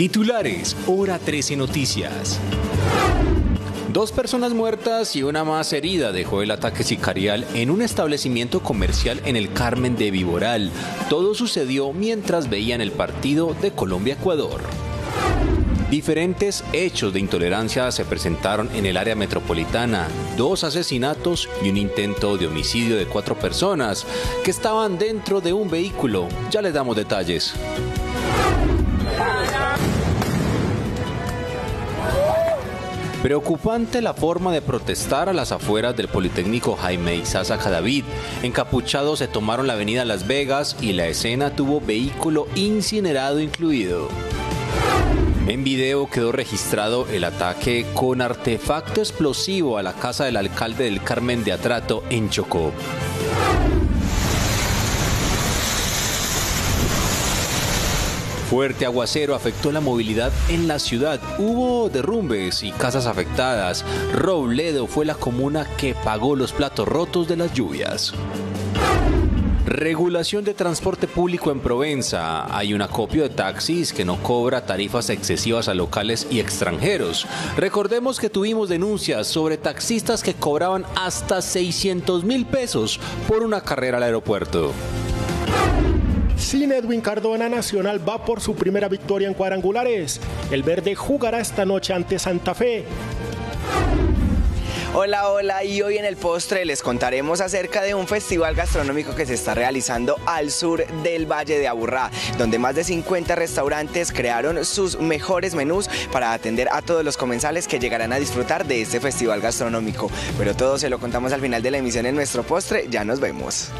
Titulares, hora 13 noticias. Dos personas muertas y una más herida dejó el ataque sicarial en un establecimiento comercial en el Carmen de Viboral. Todo sucedió mientras veían el partido de Colombia-Ecuador. Diferentes hechos de intolerancia se presentaron en el área metropolitana, dos asesinatos y un intento de homicidio de cuatro personas que estaban dentro de un vehículo. Ya les damos detalles. Preocupante la forma de protestar a las afueras del Politécnico Jaime Isaza Cadavid. Encapuchados se tomaron la avenida Las Vegas y la escena tuvo vehículo incinerado incluido. En video quedó registrado el ataque con artefacto explosivo a la casa del alcalde del Carmen de Atrato en Chocó. Fuerte aguacero afectó la movilidad en la ciudad. Hubo derrumbes y casas afectadas. Robledo fue la comuna que pagó los platos rotos de las lluvias. Regulación de transporte público en Provenza. Hay un acopio de taxis que no cobra tarifas excesivas a locales y extranjeros. Recordemos que tuvimos denuncias sobre taxistas que cobraban hasta 600 mil pesos por una carrera al aeropuerto. Sin Edwin Cardona, Nacional va por su primera victoria en cuadrangulares. El verde jugará esta noche ante Santa Fe. Hola, hola, y hoy en el postre les contaremos acerca de un festival gastronómico que se está realizando al sur del Valle de Aburrá, donde más de 50 restaurantes crearon sus mejores menús para atender a todos los comensales que llegarán a disfrutar de este festival gastronómico. Pero todo se lo contamos al final de la emisión en nuestro postre, ya nos vemos.